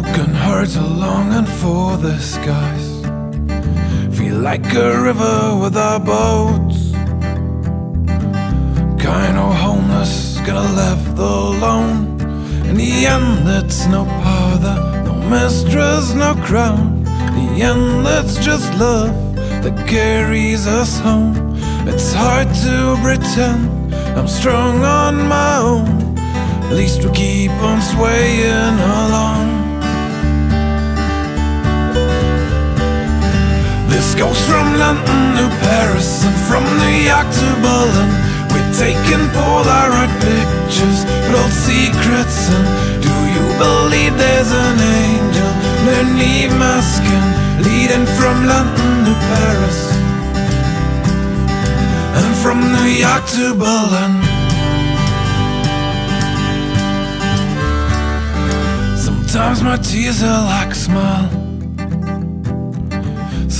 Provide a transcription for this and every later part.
broken hearts are longing for the skies. Feel like a river without boats. Kind of homeless, gonna left alone. In the end, it's no powder, no mistress, no crown. In the end, it's just love that carries us home. It's hard to pretend I'm strong on my own. At least we keep on swaying along. Goes from London to Paris and from New York to Berlin. We're taking Polaroid pictures, old secrets. And do you believe there's an angel underneath my skin, leading from London to Paris and from New York to Berlin? Sometimes my tears are like a smile.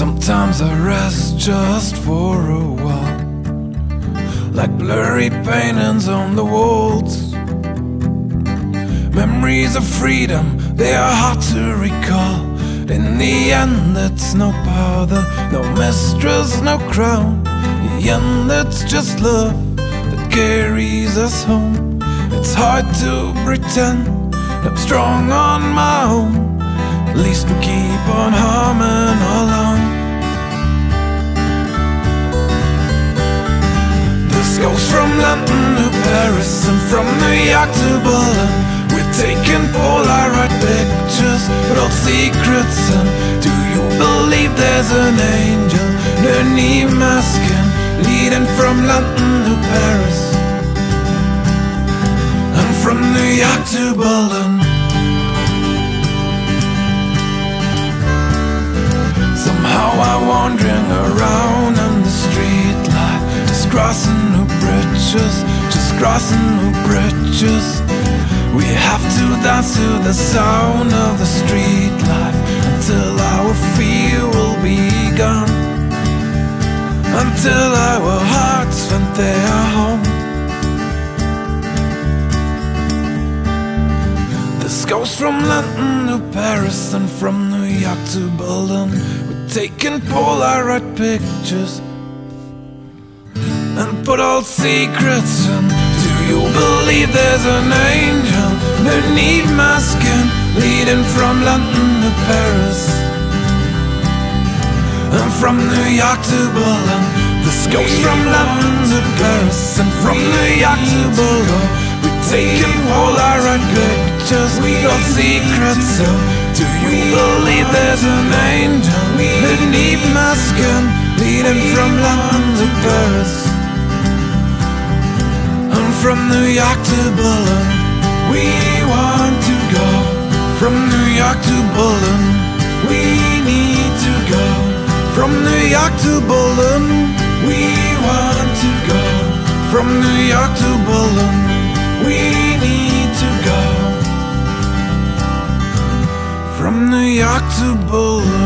Sometimes I rest just for a while. Like blurry paintings on the walls. Memories of freedom, they are hard to recall. In the end, it's no powder, no mistress, no crown. In the end, it's just love that carries us home. It's hard to pretend I'm strong on my own. At least we keep on humming along. Berlin. We're taking Polaroid pictures, but all secrets. And do you believe there's an angel underneath my skin, leading from London to Paris? I'm from New York to Berlin. Somehow I'm wandering around on the street light, just crossing new bridges, crossing new bridges. We have to dance to the sound of the street life until our fear will be gone, until our hearts find their home. This goes from London to Paris and from New York to Berlin. We're taking Polaroid pictures and put all secrets in. Believe there's an angel underneath my skin, leading from London to Paris and from New York to Berlin? This goes from London to Paris and from New York to Berlin. We're taking Polaroid pictures, we got secrets. So, do you believe there's an angel beneath my skin, leading from London to Paris from New York to Berlin? We want to go from New York to Berlin. We need to go from New York to Berlin. We want to go from New York to Berlin. We need to go from New York to Berlin.